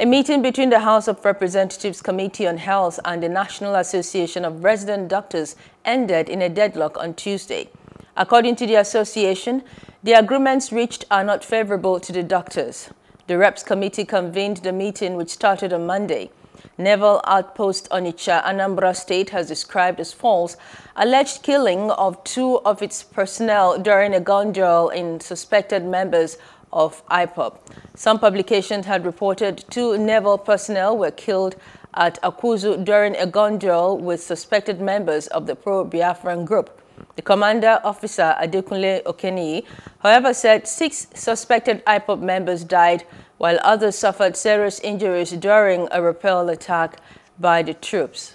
A meeting between the House of Representatives Committee on Health and the National Association of Resident Doctors ended in a deadlock on Tuesday. According to the association, the agreements reached are not favorable to the doctors. The Reps Committee convened the meeting which started on Monday. Naval Outpost Onitsha, Anambra State has described as false alleged killing of two of its personnel during a gun duel in suspected members of IPOB. Some publications had reported two naval personnel were killed at Akuzu during a gun duel with suspected members of the pro-Biafran group. The commander officer, Adekunle Okeni, however, said six suspected IPOB members died while others suffered serious injuries during a repel attack by the troops.